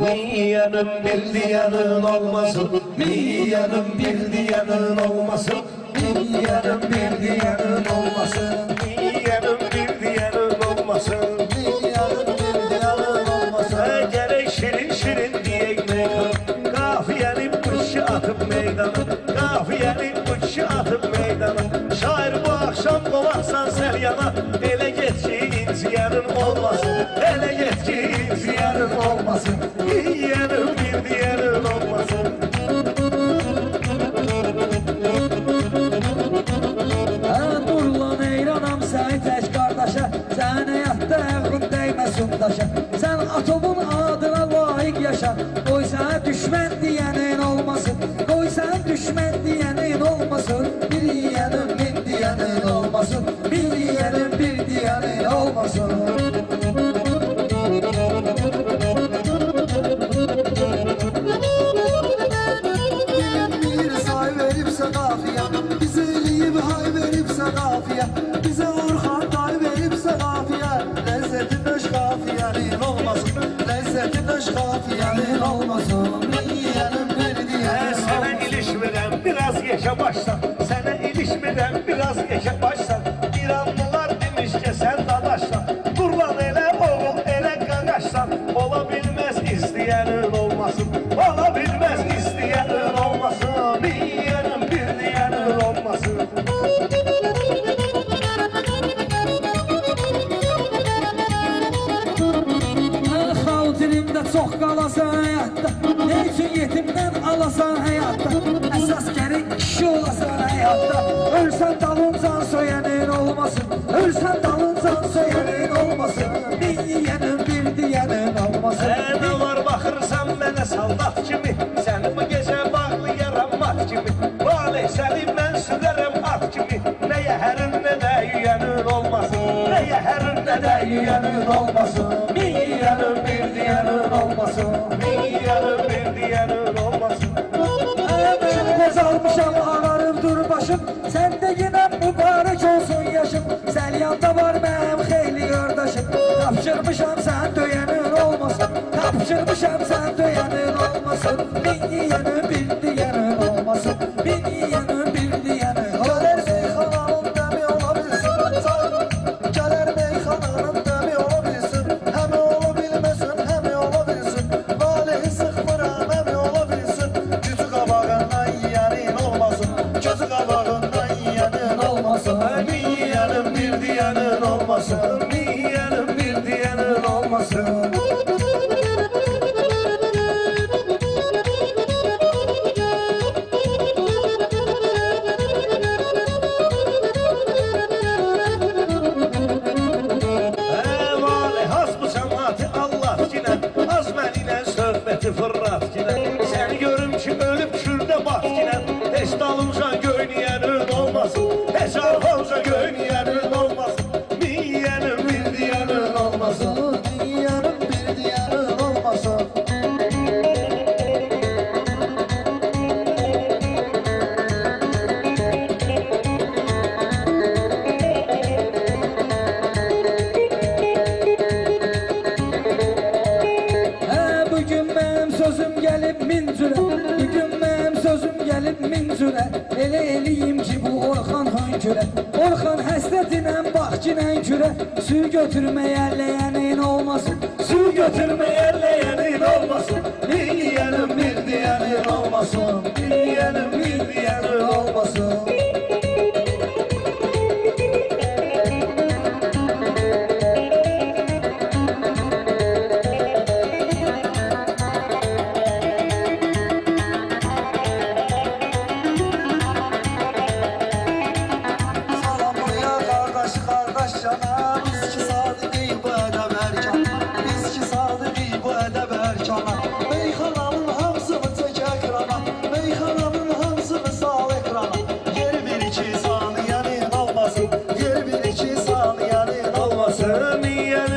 Miyanım bir diyanın olmasın. Miyanım bir diyanın olmasın. Miyanım bir diyanın olmasın. Miyanım bir diyanın olmasın. Miyanım bir diyanın olmasın. Gerek şirin şirin diyek meydanım Kafiyenin uçuşu atıp meydanım Kafiyenin uçuşu atıp meydanım Şair bu akşam kovarsan sen yana. Ele geçsin ziyanın olmasın. Ele geçsin olmasın Yiyenin bir diyanın olmasın Hə dur lan eyranam səni tək qardaşa Sən həyatda əğrın dəyməsin daşa Sən atomun adına layiq yaşa Qoy sənə düşmən deyənin olmasın Qoy sənə düşmən deyənin olmasın Bir yiyənin min deyənin olmasın Bir yiyənin bir deyənin olmasın Lezzeti döş kafiyenin olmasın Lezzeti döş kafiyenin olmasın. Yiyelim bir diyelim Sana ilişmirem biraz yaşa başla. Sana ilişmirem biraz yaşa başla. Bir anlılar demişçe sen dadaşla. Kurban ele oğul ele gagaşla Olabilmez isteyenim Çox qalasan həyatda Ne üçün yetimdən alasan həyatda Əsas gərək kişi olasan həyatda Ölsən dalıncan söyənin olmasın. Ölsən dalıncan söyənin olmasın. Bir yiyənin bir deyənin olmasın. Sən nə var baxırsan mənə saldat kimi. Səni bu gecə bağlayaram mat kimi. Valeh səni mən sürərəm at kimi. Nə yəhərin nə də yüyənin olmasın. Nə yəhərin nə də yüyənin olmasın qozalmışam ağarım dur başım Sən də yenə mübarək olsun yaşım Səlyanda var mənim xeyli qardaşım Tapşırmışam sən döyənin olmasın. Tapşırmışam sən döyənin Ay bir yanım bir diyanın olmasın. Bir yanım bir diyanın olmasın Fırrat gine Seni görüm ki ölüp çürde bak gine gəlib min cürə Bugün mənim sözüm gəlib min cürə Elə eləyim ki bu Orxan hönkürə Orxan həsrətinə bax kinən kürə Su götürməyə ləyənin olmasın Su götürməyə ləyənin olmasın. Miyənin bir deyənin olmasın Miyənin bir deyənin olmasın ಸಮಯದ